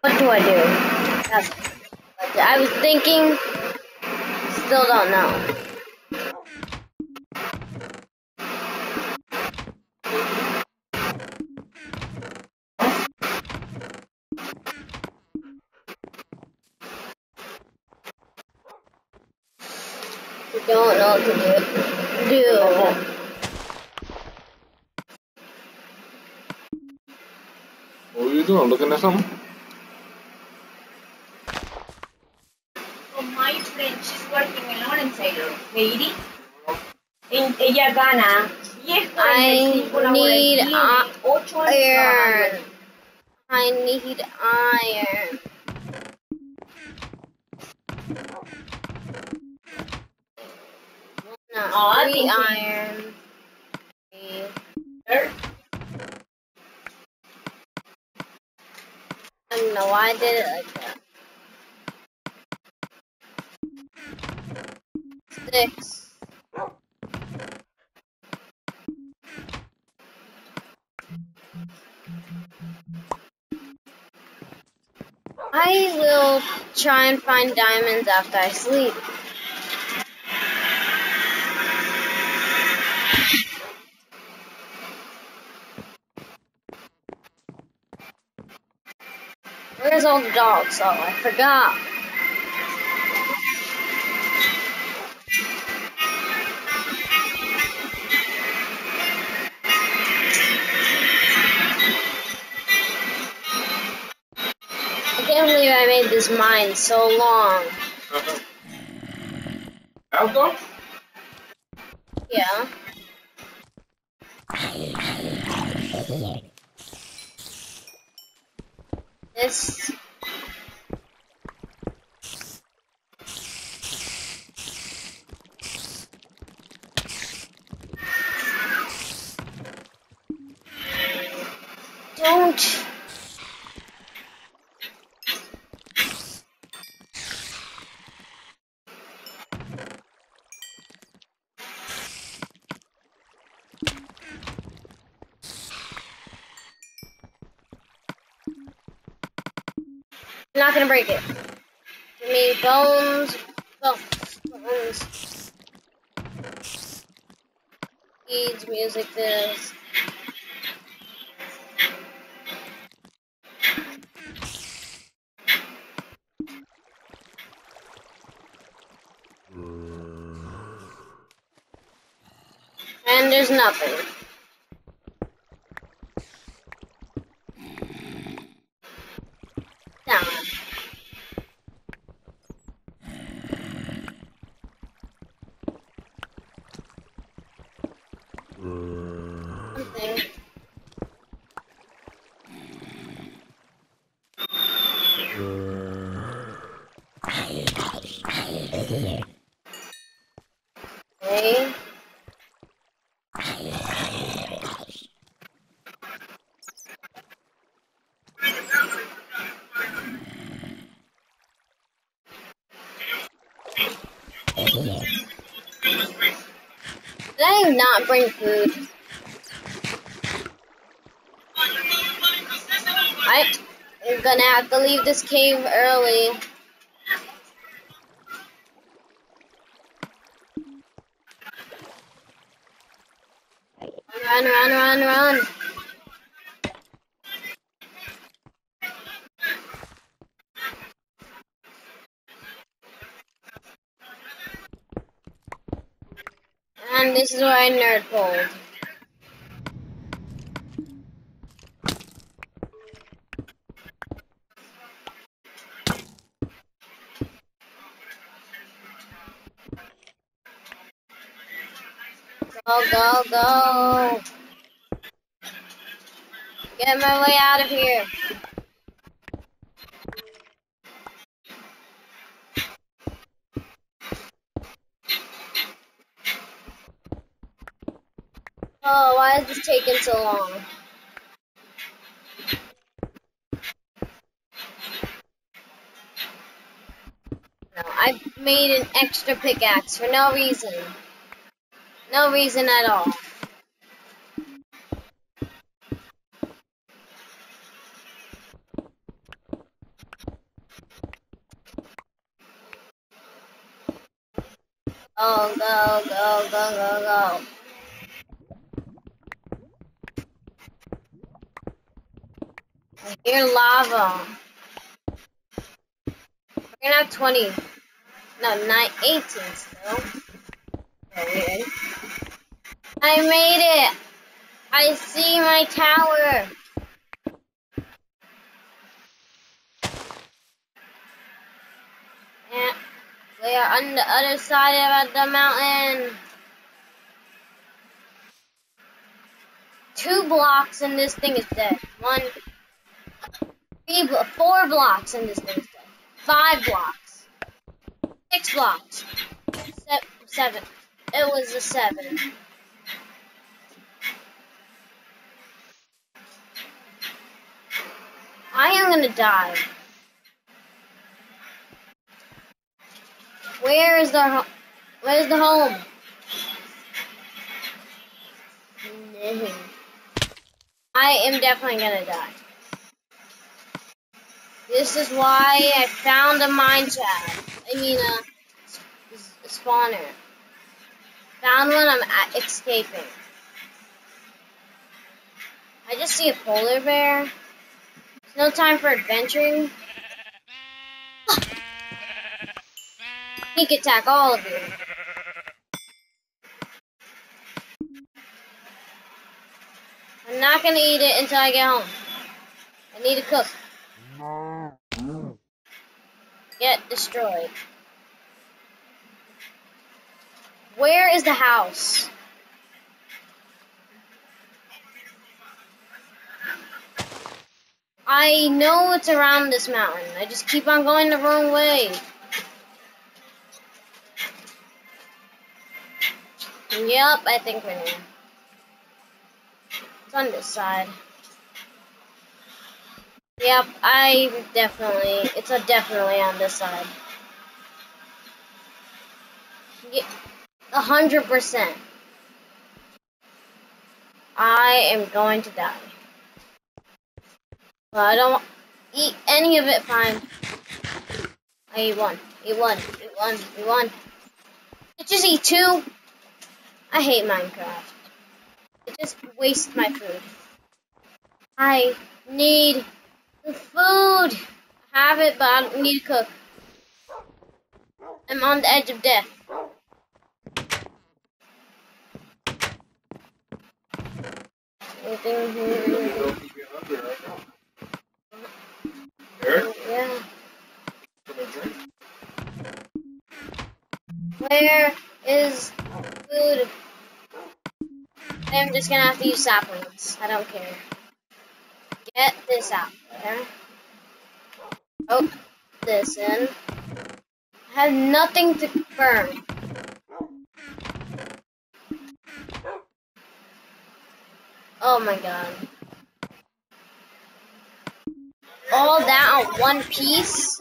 What do I do? I was thinking, still don't know. Don't know what to do. do. What are you doing? Looking at something? So my friend, she's working alone in Sailor. Lady. En- ella gana 10 I 45 la hora y need tiene a- 8 años trabajando. Iron. I need iron. No, Oh, three iron. Three. I don't know why I did it like that. Six. Try and find diamonds after I sleep. Where's all the dogs? Oh, I forgot. Can't believe I made this mine so long. Alcohol? Yeah. This. Don't. I'm not gonna break it. Give me bones, bones, bones. Beads, music, this. And there's nothing. Down. Something. Okay. Did I not bring food? I am gonna have to leave this cave early. Run, run, run, run. And this is where I nerd pulled. Go, go, go. Get my way out of here. Oh, taking so long? I made an extra pickaxe for no reason. No reason at all. Go, go, go, go, go, go. I hear lava. We're gonna have 20. No, nine, 18 still. Weird. I made it! I see my tower! Yeah, we are on the other side of the mountain. Two blocks and this thing is dead. One, three, four blocks in this thing. Five blocks. Six blocks. Se- seven. It was a seven. I am gonna die. Where is the ho- where's the home? I am definitely gonna die. This is why I found a mine shaft. I mean a spawner. Found one. I'm escaping. I just see a polar bear. There's no time for adventuring. Sneak attack all of you. I'm not gonna eat it until I get home. I need to cook. Get destroyed. Where is the house? I know it's around this mountain. I just keep on going the wrong way. Yep, I think we're near. It's on this side. Yep, I definitely, it's a definitely on this side. A hundred percent. I am going to die. But I don't eat any of it fine. I eat one, eat one, eat one, eat one. I just eat two. I hate Minecraft. It just wastes my food. I need food. I have it, but I don't need to cook. I'm on the edge of death. Anything here? Eric, Yeah. Where is food? I'm just gonna have to use saplings. I don't care. Get this out there. Oh, this in. I have nothing to burn. Oh my god. All that on one piece?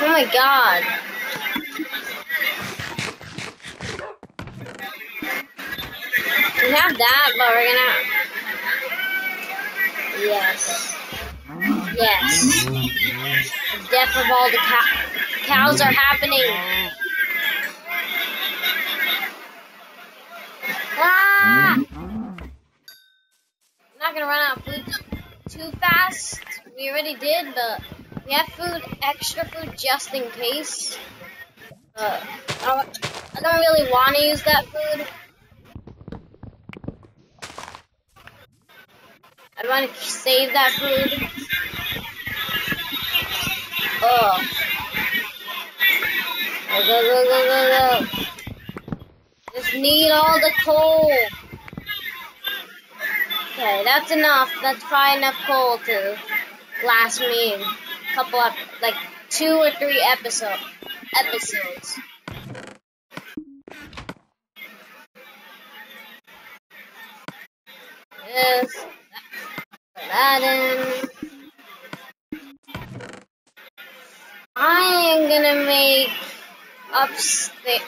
Oh my god. We have that, but we're gonna. Yes. Yes. The death of all the cow- cows are happening. Ah! I'm not gonna run out of food too fast. We already did, but we have food, extra food just in case. But I don't really want to use that food. I want to save that food. Oh. Go, go, go, go, go. Just need all the coal. Okay, that's enough. That's probably enough coal to last me a couple of, like, two or three episode, episodes. Yes. Put. I am gonna make upstairs,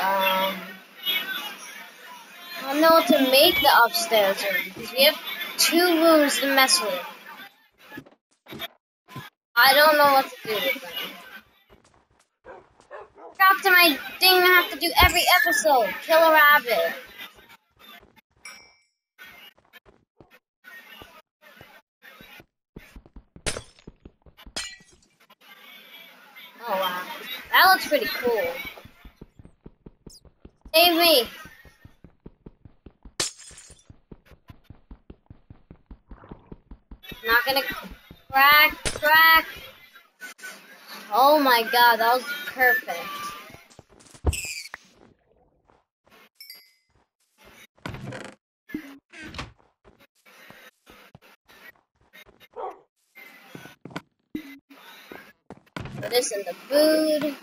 um, I don't know what to make the upstairs room because we have two rooms to mess with. I don't know what to do with them. To my thing I have to do every episode. Kill a rabbit. Oh wow. That looks pretty cool. Save me. Not gonna crack, crack. Oh my god, that was perfect. In the food.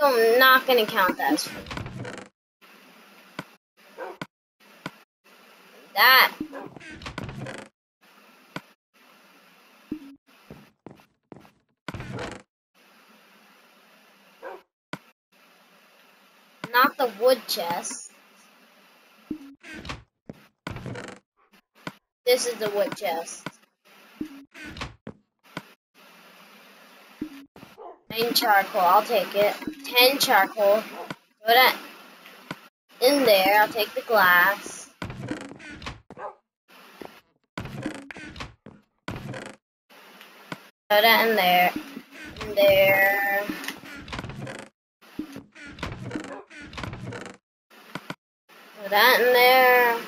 I'm not gonna count that as food. That. Not the wood chest. This is the wood chest. Charcoal, I'll take it. Ten charcoal. Put it in there. I'll take the glass. Put it in there. In there. Put that in there.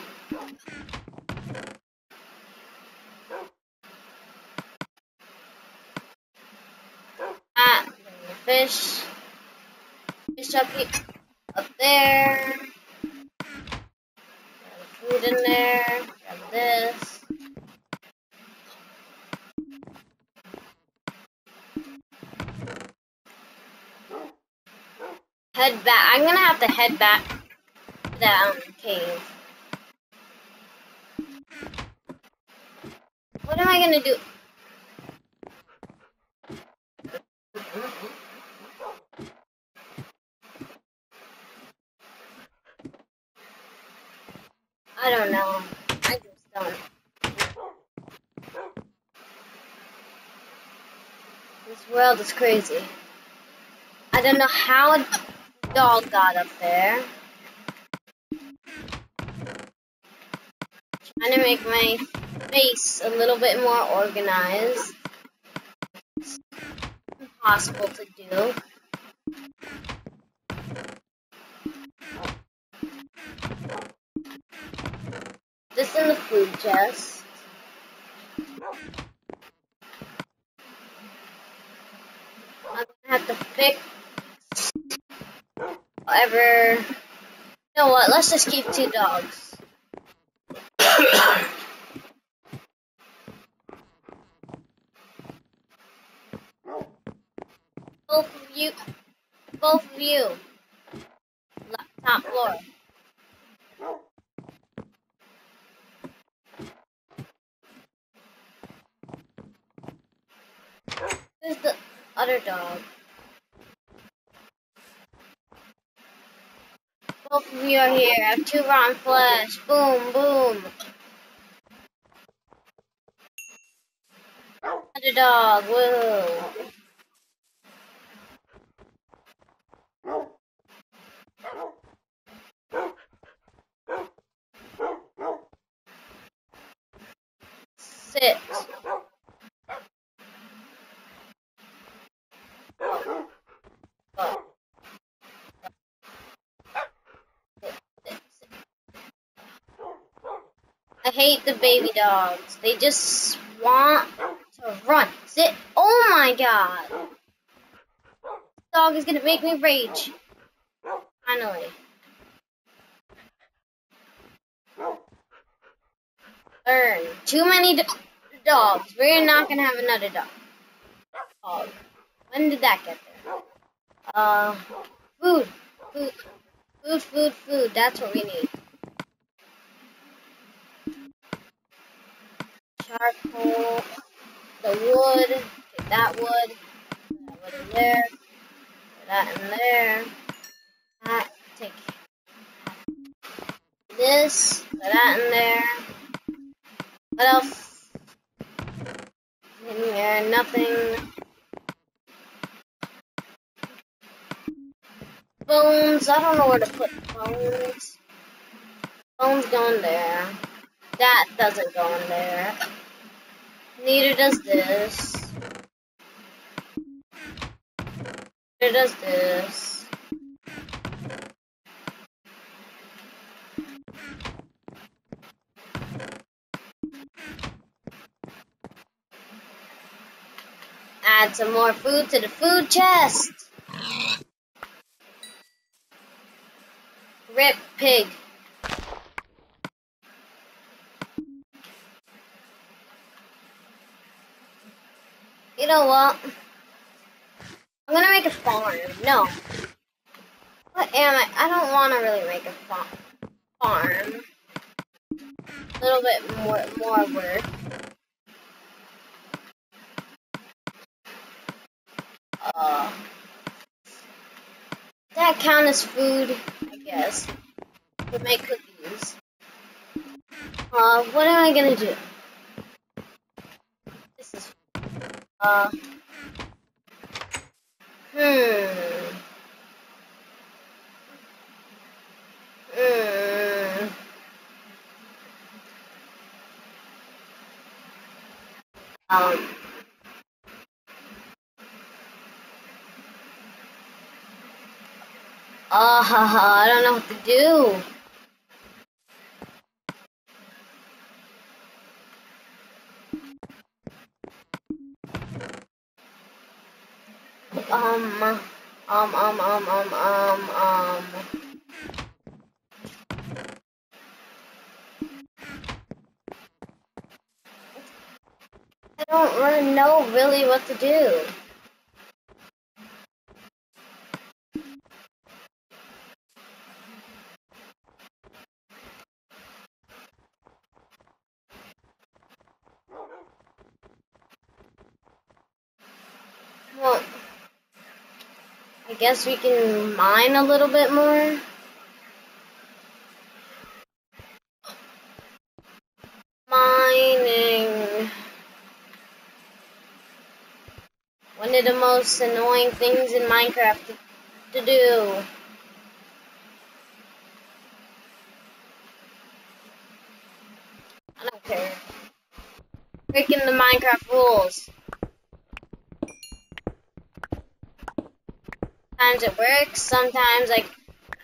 Ah, the fish. Fish up here, up there. Food in there. Grab this. Head back. I'm gonna have to head back to that um, cave. What am I gonna do? I don't know. I just don't. This world is crazy. I don't know how a dog got up there. Trying to make my face a little bit more organized. It's impossible to do. This in the food chest. I'm gonna have to fix whatever. You know what? Let's just keep two dogs. both of you, both of you, top floor. Who's the other dog? You are here. I have two rotten flesh. Boom, boom. Other dog. Woo. I hate the baby dogs. They just want to run. Sit. Oh my god. This dog is gonna make me rage. Finally. Learn. Too many do- dogs. We're not gonna have another dog. Dog. When did that get there? Uh, food. Food. Food, food, food. That's what we need. charcoal, the wood, get that wood, that wood in there, get that in there, that, take this, put that in there, what else? In there, nothing. Bones, I don't know where to put bones. Bones go in there. That doesn't go in there. Neither does this. Neither does this. Add some more food to the food chest. Rip pig. You know what? I'm gonna make a farm. No. What am I? I don't want to really make a fa farm. A little bit more more work. Uh, that count as food, I guess. To make cookies. Uh, what am I gonna do? This is uh. Ah, ha, ha, I don't know what to do. Um, um, um, um, um, um, um. I don't really know really what to do. I guess we can mine a little bit more. Mining. One of the most annoying things in Minecraft to, do. I don't care. Breaking the Minecraft rules. Sometimes it works, sometimes I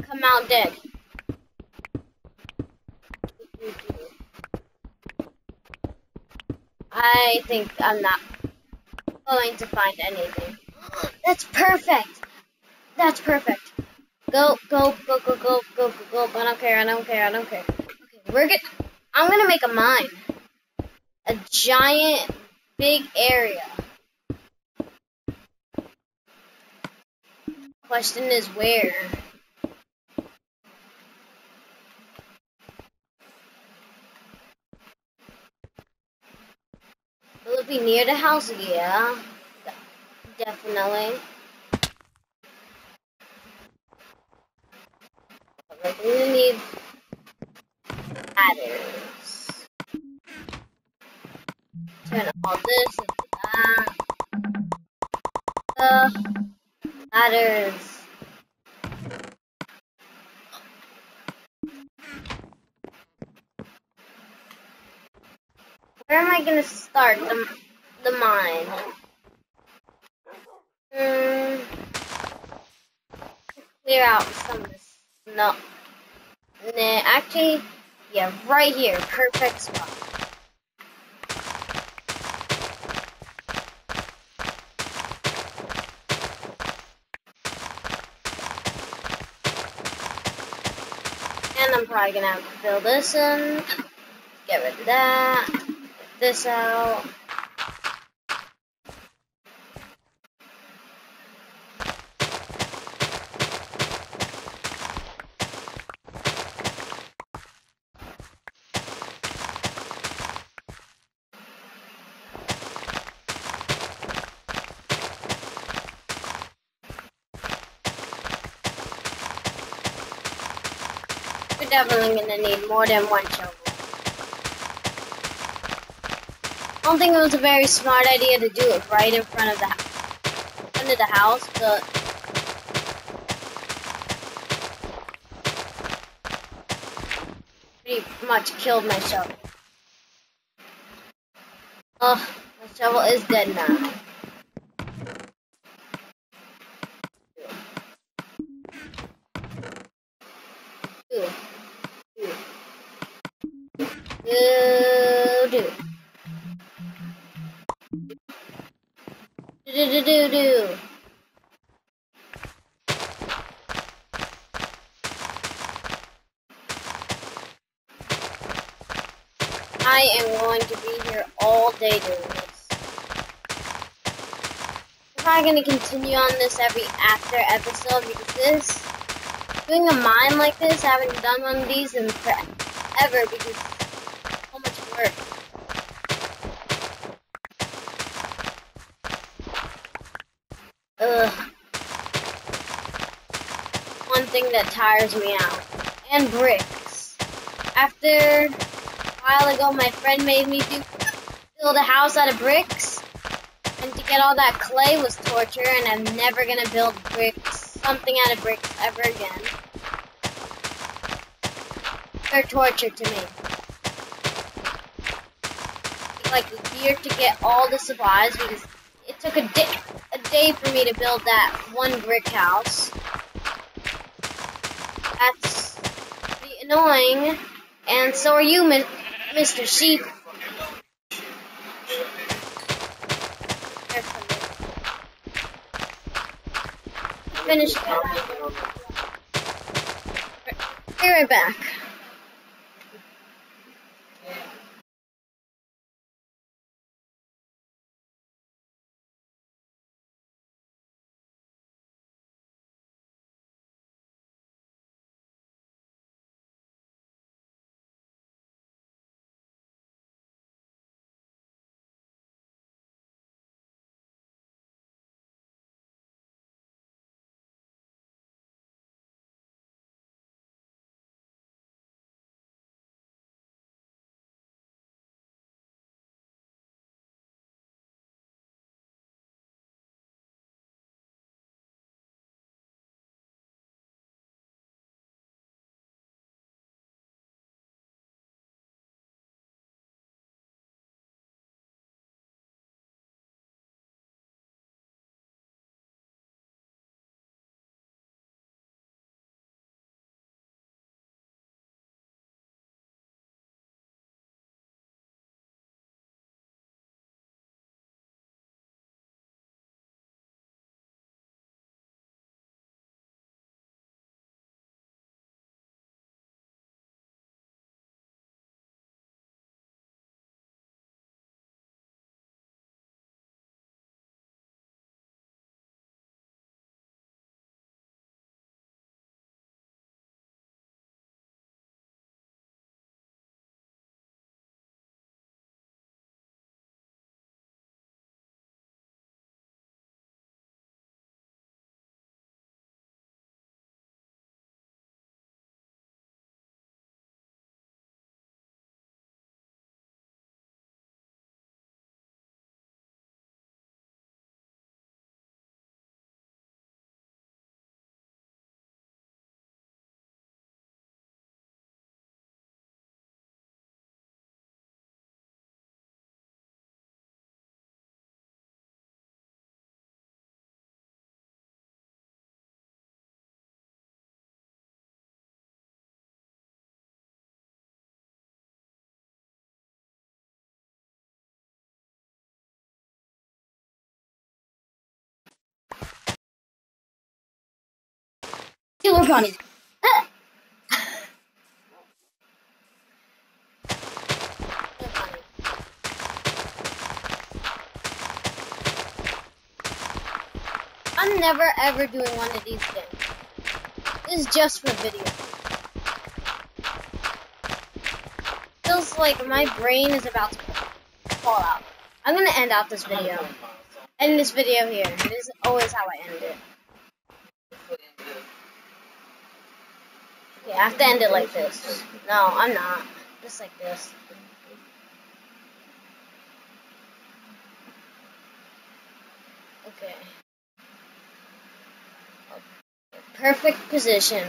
come out dead. I think I'm not going to find anything. That's perfect! That's perfect. Go, go, go, go, go, go, go, go. I don't care, I don't care, I don't care. Okay, we're good. I'm gonna make a mine. A giant, big area. Question is where? Will it be near the house? Yeah, definitely. We're gonna need ladders. Turn all this into that. Uh, ladders. Where am I gonna start the the mine? Hmm. Clear out some of this. No. Nah, actually, yeah, right here, perfect spot. Probably gonna have to fill this in. Get rid of that. This out. definitely gonna need more than one shovel. I don't think it was a very smart idea to do it right in front of the under the house, but pretty much killed my shovel. Oh, my shovel is dead now. Do. Do. Do do do do. I am going to be here all day doing this. I'm probably going to continue on this every after episode because this, doing a mine like this, I haven't done one of these in forever because it's so much work. Ugh. One that tires me out. And bricks. After a while ago, my friend made me do build a house out of bricks, and to get all that clay was torture, and I'm never gonna build bricks, something out of bricks ever again. They're torture to me. Like a year to get all the supplies because it took a day, a day for me to build that one brick house. That's pretty annoying, and so are you, Miss. Mr. Sheep. Finish. Be right back. Killer bunnies. Ah! I'm never ever doing one of these things. This is just for video. Feels like my brain is about to fall out. I'm gonna end out this video. End this video here. This is always how I end it. Okay, I have to end it like this. No, I'm not. Just like this. Okay. Perfect position.